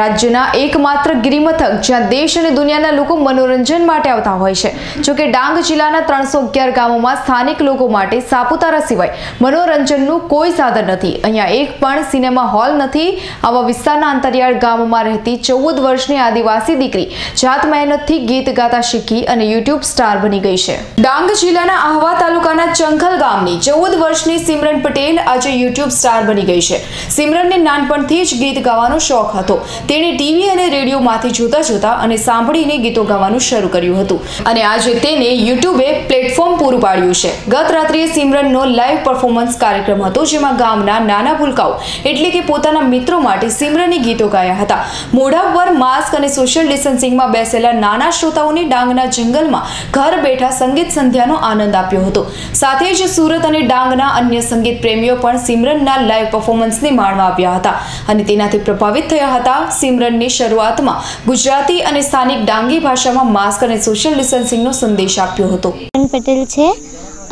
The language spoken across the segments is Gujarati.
રાજ્યના એકમાત્ર ગિરિમથક, જ્યાં દેશ અને દુનિયાના લોકો મનોરંજન માટે આવતા હોય છે. જોકે ડાંગ જિલ્લાના ત્રણસો અગિયાર ગામોમાં સ્થાનિક લોકો માટે સાપુતારા સિવાય મનોરંજનનું કોઈ સાધન નથી. અહીંયા એક પણ સિનેમા હોલ નથી. આવા વિસ્તારના અંતરિયાળ ગામોમાં રહેતી ચૌદ વર્ષની આદિવાસી દીકરી જાત મહેનતથી ગીત ગાતા શીખી અને યુટ્યુબ સ્ટાર બની ગઈ છે. ડાંગ જિલ્લાના આહવા તાલુકાના ચંખલ ગામની ચૌદ વર્ષની સિમરન પટેલ આજે યુટ્યુબ સ્ટાર બની ગઈ છે. સિમરનને નાનપણથી જ ગીત ગાવાનો શોખ હતો. તેણે ટીવી અને રેડિયોમાંથી જોતા જોતા અને સાંભળીને ગીતો ગાવાનું શરૂ કર્યું હતું. અને આજે તેને યુટ્યુબે પ્લેટફોર્મ પૂરું પાડ્યું છે. ગત રાત્રિએ સિમરનનો લાઈવ પરફોર્મન્સ કાર્યક્રમ હતો, જેમાં ગામના નાના ભૂલકાઓ એટલે કે પોતાના મિત્રો માટે સિમરને ગીતો ગાયા હતા. મોઢા પર માસ્ક અને સોશિયલ ડિસ્ટન્સિંગમાં બેસેલા નાના શ્રોતાઓને ડાંગના જંગલમાં ઘર બેઠા સંગીત સંધ્યાનો આનંદ આપ્યો હતો. સાથે જ સુરત અને ડાંગના અન્ય સંગીત પ્રેમીઓ પણ સિમરનના લાઈવ પરફોર્મન્સને માણવા આવ્યા હતા. અને તેનાથી પ્રભાવિત થયા હતા સિમરનની શરૂઆતમાં ગુજરાતી અને સ્થાનિક ડાંગી ભાષામાં માસ્ક અને સોશિયલ ડિસ્ટન્સિંગનો સંદેશ આપ્યો હતો. પટેલ છે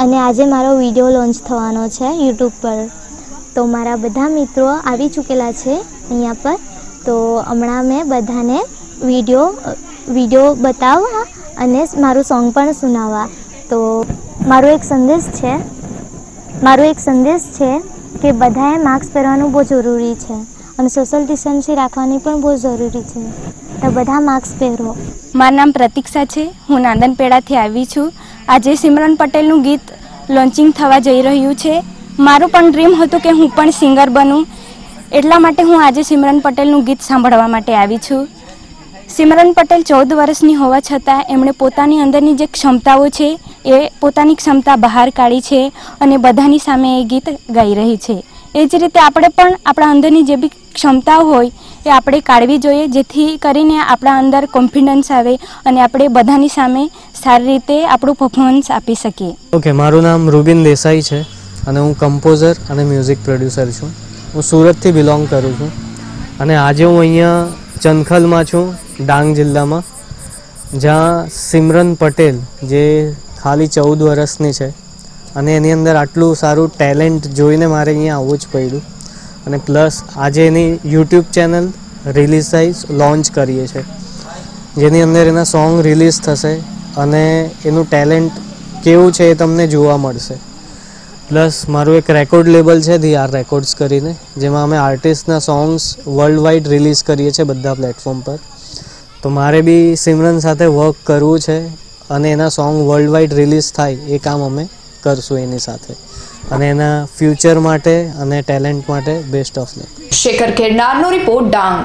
અને આજે મારો વીડિયો લોન્ચ થવાનો છે યુટ્યુબ પર. તો મારા બધા મિત્રો આવી ચૂકેલા છે અહીંયા પર. તો હમણાં મેં બધાને વીડિયો વીડિયો બતાવવા અને મારું સોંગ પણ સુનાવવા. તો મારો એક સંદેશ છે. મારો એક સંદેશ છે કે બધાએ માસ્ક પહેરવાનું બહુ જરૂરી છે અને સોશિયલ ડિસ્ટન્સિંગ રાખવાની પણ બહુ જરૂરી છે. તો બધા માસ્ક પહેરો. મારું નામ પ્રતિક્ષા છે. હું નાંદનપેડાથી આવી છું. આજે સિમરન પટેલનું ગીત લોન્ચિંગ થવા જઈ રહ્યું છે. મારું પણ ડ્રીમ હતું કે હું પણ સિંગર બનું. એટલા માટે હું આજે સિમરન પટેલનું ગીત સાંભળવા માટે આવી છું. સિમરન પટેલ ચૌદ વર્ષની હોવા છતાં એમણે પોતાની અંદરની જે ક્ષમતાઓ છે એ પોતાની ક્ષમતા બહાર કાઢી છે અને બધાની સામે એ ગીત ગાઈ રહી છે. એ જ રીતે આપણે પણ આપણા અંદરની જે બી ક્ષમતાઓ હોય, એ આપણે કાઢવી જોઈએ, જેથી કરીને આપણા અંદર કોન્ફિડન્સ આવે અને આપણે બધાની સામે સારી રીતે આપણું પરફોર્મન્સ આપી શકીએ. ઓકે મારું નામ રૂબિન દેસાઈ છે અને હું કમ્પોઝર અને મ્યુઝિક પ્રોડ્યુસર છું. હું સુરતથી બિલોંગ કરું છું અને આજે હું અહીંયા ચંદખલમાં છું, ડાંગ જિલ્લામાં, જ્યાં સિમરન પટેલ જે ખાલી ચૌદ વર્ષની છે. અને એની અંદર આટલું સારું ટેલેન્ટ જોઈને મારે અહીંયા આવવું જ પડ્યું. અને પ્લસ આજે એની યુટ્યુબ ચેનલ રિલીઝ થઈ, લોન્ચ કરીએ છીએ જેની અંદર એના સોંગ રિલીઝ થશે અને એનું ટેલેન્ટ કેવું છે એ તમને જોવા મળશે. પ્લસ મારું એક રેકોર્ડ લેબલ છે, ધી આર રેકોર્ડ્સ કરીને, જેમાં અમે આર્ટિસ્ટના સોંગ્સ વર્લ્ડ વાઇડ રિલીઝ કરીએ છીએ બધા પ્લેટફોર્મ પર. તો મારે બી સિમરન સાથે વર્ક કરવું છે. અને એના સોંગ વર્લ્ડ વાઇડ રિલીઝ થાય એ કામ અમે કરશું એની સાથે. અને એના ફ્યુચર માટે અને ટેલેન્ટ માટે બેસ્ટ ઓફ લક શેખર ખેડનારનો રિપોર્ટ ડાંગ.